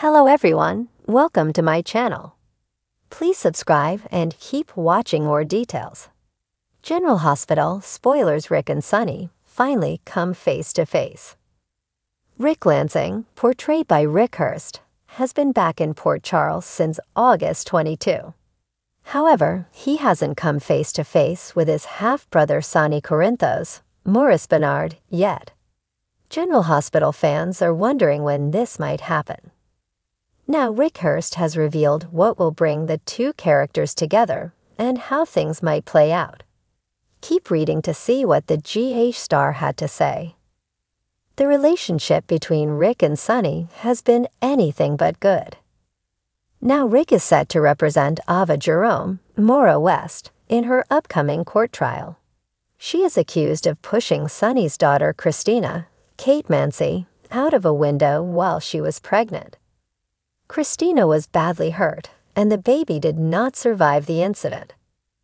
Hello everyone, welcome to my channel. Please subscribe and keep watching more details. General Hospital spoilers Rick and Sonny finally come face to face. Rick Lansing, portrayed by Rick Hearst, has been back in Port Charles since August 22. However, he hasn't come face to face with his half-brother Sonny Corinthos, Maurice Benard, yet. General Hospital fans are wondering when this might happen. Now, Rick Hearst has revealed what will bring the two characters together and how things might play out. Keep reading to see what the GH star had to say. The relationship between Rick and Sonny has been anything but good. Now Rick is set to represent Ava Jerome, Maura West, in her upcoming court trial. She is accused of pushing Sonny's daughter Kristina, Kate Mansi, out of a window while she was pregnant. Kristina was badly hurt, and the baby did not survive the incident.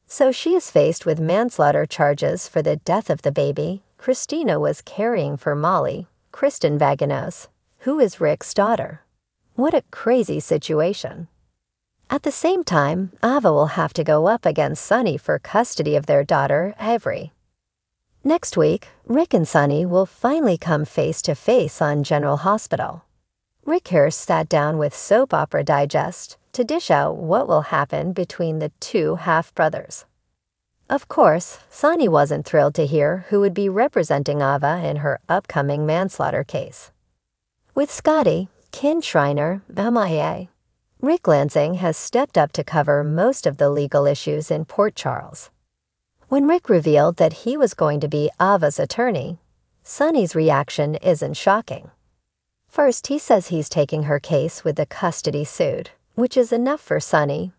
So she is faced with manslaughter charges for the death of the baby Kristina was carrying for Molly, Kristen Vaganos, who is Rick's daughter. What a crazy situation. At the same time, Ava will have to go up against Sonny for custody of their daughter, Avery. Next week, Rick and Sonny will finally come face to face on General Hospital. Rick Hearst sat down with Soap Opera Digest to dish out what will happen between the two half-brothers. Of course, Sonny wasn't thrilled to hear who would be representing Ava in her upcoming manslaughter case. With Scotty, Kin Shriner, MIA, Rick Lansing has stepped up to cover most of the legal issues in Port Charles. When Rick revealed that he was going to be Ava's attorney, Sonny's reaction isn't shocking. First, he says he's taking her case with the custody suit, which is enough for Sonny,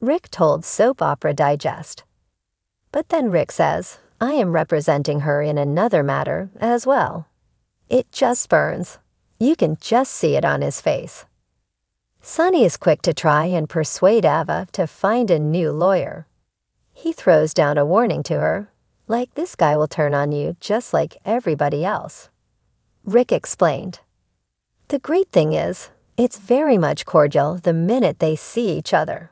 Rick told Soap Opera Digest. But then Rick says, I am representing her in another matter as well. It just burns. You can just see it on his face. Sonny is quick to try and persuade Ava to find a new lawyer. He throws down a warning to her, like this guy will turn on you just like everybody else. Rick explained. The great thing is, it's very much cordial the minute they see each other.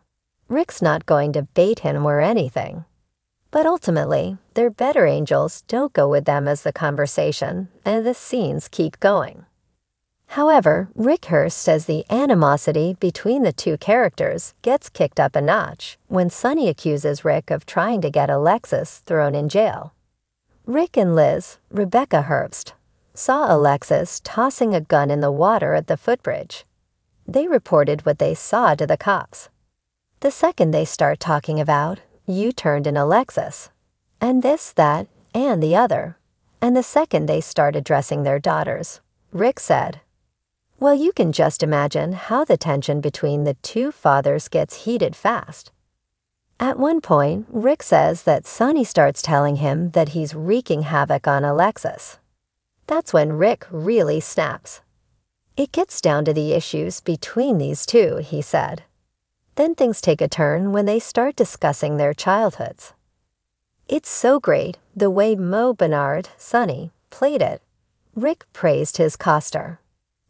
Rick's not going to bait him or anything. But ultimately, their better angels don't go with them as the conversation, and the scenes keep going. However, Rick Hearst says the animosity between the two characters gets kicked up a notch when Sonny accuses Rick of trying to get Alexis thrown in jail. Rick and Liz, Rebecca Herbst, saw Alexis tossing a gun in the water at the footbridge. They reported what they saw to the cops. The second they start talking about you turned in Alexis, and this, that, and the other. And the second they start addressing their daughters, Rick said, Well, you can just imagine how the tension between the two fathers gets heated fast. At one point, Rick says that Sonny starts telling him that he's wreaking havoc on Alexis. That's when Rick really snaps. It gets down to the issues between these two, he said. Then things take a turn when they start discussing their childhoods. It's so great the way Mo Benard, Sonny, played it. Rick praised his coster.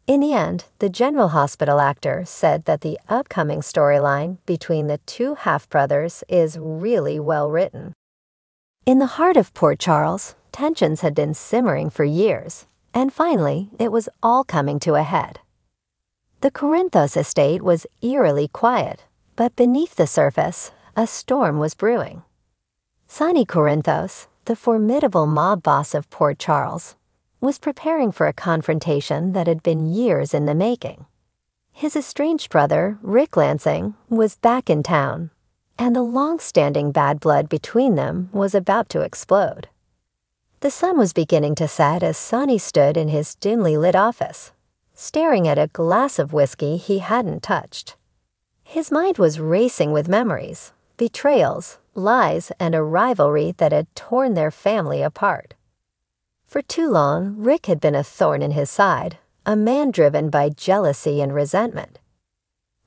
In the end, the General Hospital actor said that the upcoming storyline between the two half-brothers is really well written. In the heart of Port Charles, tensions had been simmering for years, and finally it was all coming to a head. The Corinthos estate was eerily quiet but beneath the surface, a storm was brewing. Sonny Corinthos, the formidable mob boss of Port Charles, was preparing for a confrontation that had been years in the making. His estranged brother, Rick Lansing, was back in town, and the long-standing bad blood between them was about to explode. The sun was beginning to set as Sonny stood in his dimly lit office, staring at a glass of whiskey he hadn't touched. His mind was racing with memories, betrayals, lies, and a rivalry that had torn their family apart. For too long, Rick had been a thorn in his side, a man driven by jealousy and resentment.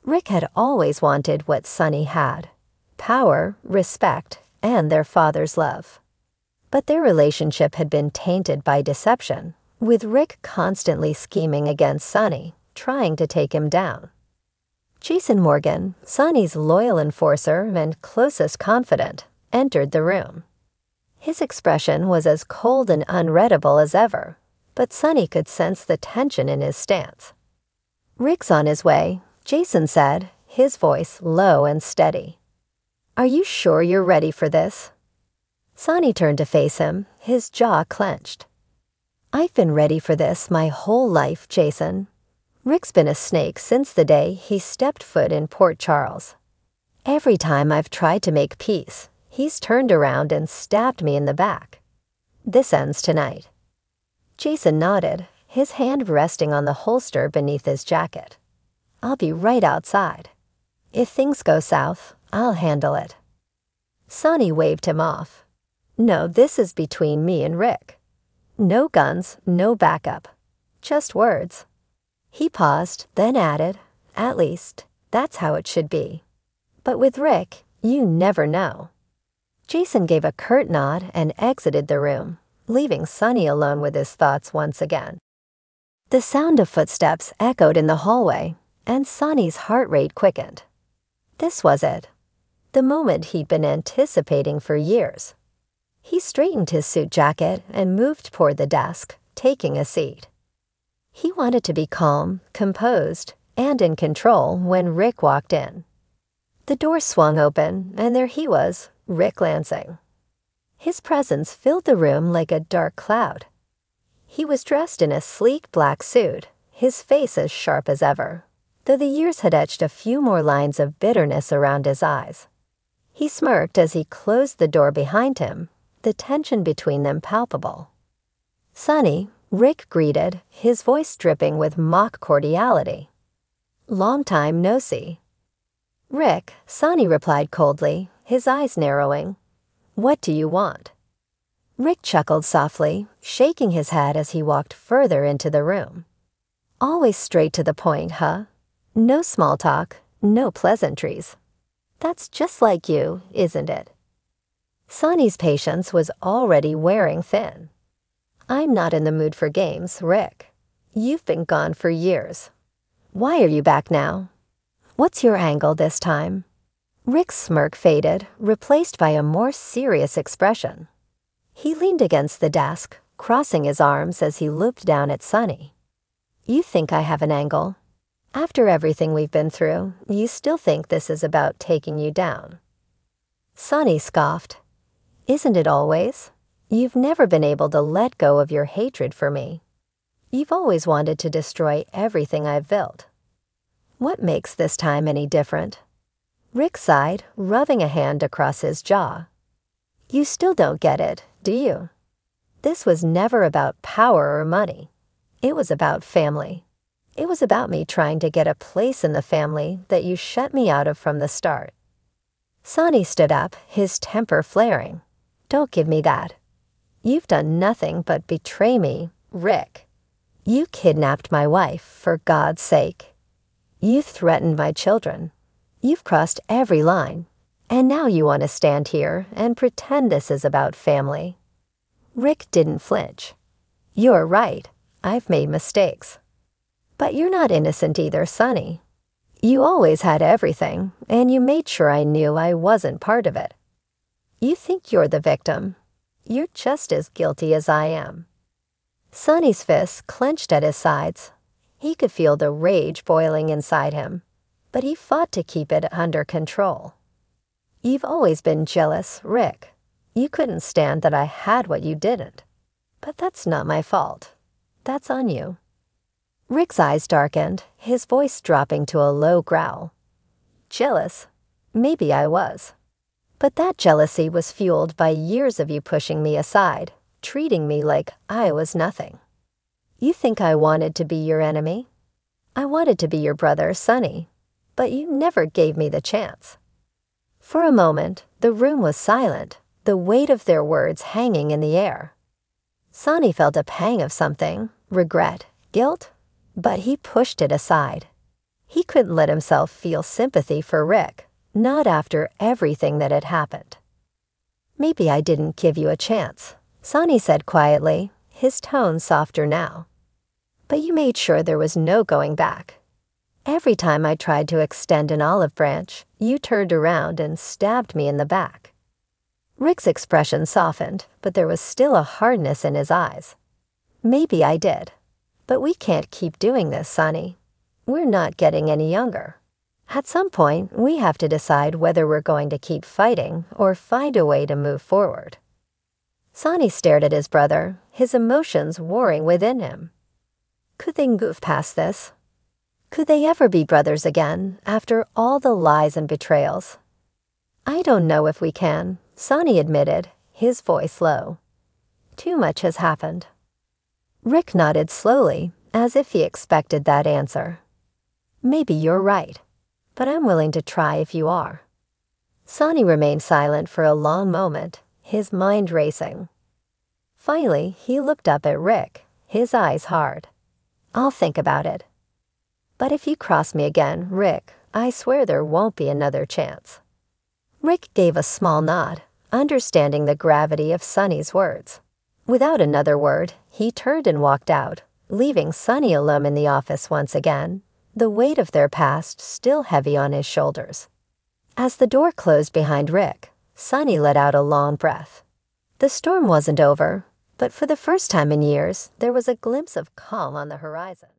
Rick had always wanted what Sonny had power, respect, and their father's love. But their relationship had been tainted by deception, with Rick constantly scheming against Sonny, trying to take him down. Jason Morgan, Sonny's loyal enforcer and closest confidant, entered the room. His expression was as cold and unreadable as ever, but Sonny could sense the tension in his stance. Rick's on his way, Jason said, his voice low and steady. Are you sure you're ready for this? Sonny turned to face him, his jaw clenched. I've been ready for this my whole life, Jason. Rick's been a snake since the day he stepped foot in Port Charles. Every time I've tried to make peace, he's turned around and stabbed me in the back. This ends tonight. Jason nodded, his hand resting on the holster beneath his jacket. I'll be right outside. If things go south, I'll handle it. Sonny waved him off. No, this is between me and Rick. No guns, no backup. Just words. He paused, then added, At least, that's how it should be. But with Rick, you never know. Jason gave a curt nod and exited the room, leaving Sonny alone with his thoughts once again. The sound of footsteps echoed in the hallway, and Sonny's heart rate quickened. This was it. The moment he'd been anticipating for years. He straightened his suit jacket and moved toward the desk, taking a seat. He wanted to be calm, composed, and in control when Rick walked in. The door swung open, and there he was, Rick Lansing. His presence filled the room like a dark cloud. He was dressed in a sleek black suit, his face as sharp as ever, though the years had etched a few more lines of bitterness around his eyes. He smirked as he closed the door behind him, the tension between them palpable. Sonny, Rick greeted, his voice dripping with mock cordiality. Long time no see. Rick, Sonny replied coldly, his eyes narrowing. What do you want? Rick chuckled softly, shaking his head as he walked further into the room. Always straight to the point, huh? No small talk, no pleasantries. That's just like you, isn't it? Sonny's patience was already wearing thin. I'm not in the mood for games, Rick. You've been gone for years. Why are you back now? What's your angle this time? Rick's smirk faded, replaced by a more serious expression. He leaned against the desk, crossing his arms as he looked down at Sonny. You think I have an angle? After everything we've been through, you still think this is about taking you down. Sonny scoffed. Isn't it always? You've never been able to let go of your hatred for me. You've always wanted to destroy everything I've built. What makes this time any different? Rick sighed, rubbing a hand across his jaw. You still don't get it, do you? This was never about power or money. It was about family. It was about me trying to get a place in the family that you shut me out of from the start. Sonny stood up, his temper flaring. Don't give me that. You've done nothing but betray me, Rick. You kidnapped my wife, for God's sake. You threatened my children. You've crossed every line. And now you want to stand here and pretend this is about family. Rick didn't flinch. You're right. I've made mistakes. But you're not innocent either, Sonny. You always had everything, and you made sure I knew I wasn't part of it. You think you're the victim. You're just as guilty as I am. Sonny's fists clenched at his sides. He could feel the rage boiling inside him, but he fought to keep it under control. You've always been jealous, Rick. You couldn't stand that I had what you didn't. But that's not my fault. That's on you. Rick's eyes darkened, his voice dropping to a low growl. Jealous? Maybe I was. But that jealousy was fueled by years of you pushing me aside, treating me like I was nothing. You think I wanted to be your enemy? I wanted to be your brother, Sonny, but you never gave me the chance. For a moment, the room was silent, the weight of their words hanging in the air. Sonny felt a pang of something regret, guilt, but he pushed it aside. He couldn't let himself feel sympathy for Rick, not after everything that had happened. Maybe I didn't give you a chance, Sonny said quietly, his tone softer now. But you made sure there was no going back. Every time I tried to extend an olive branch, you turned around and stabbed me in the back. Rick's expression softened, but there was still a hardness in his eyes. Maybe I did. But we can't keep doing this, Sonny. We're not getting any younger. At some point, we have to decide whether we're going to keep fighting or find a way to move forward. Sonny stared at his brother, his emotions warring within him. Could they move past this? Could they ever be brothers again after all the lies and betrayals? I don't know if we can, Sonny admitted, his voice low. Too much has happened. Rick nodded slowly, as if he expected that answer. Maybe you're right, but I'm willing to try if you are. Sonny remained silent for a long moment, his mind racing. Finally, he looked up at Rick, his eyes hard. I'll think about it. But if you cross me again, Rick, I swear there won't be another chance. Rick gave a small nod, understanding the gravity of Sonny's words. Without another word, he turned and walked out, leaving Sonny alone in the office once again, the weight of their past still heavy on his shoulders. As the door closed behind Rick, Sonny let out a long breath. The storm wasn't over, but for the first time in years, there was a glimpse of calm on the horizon.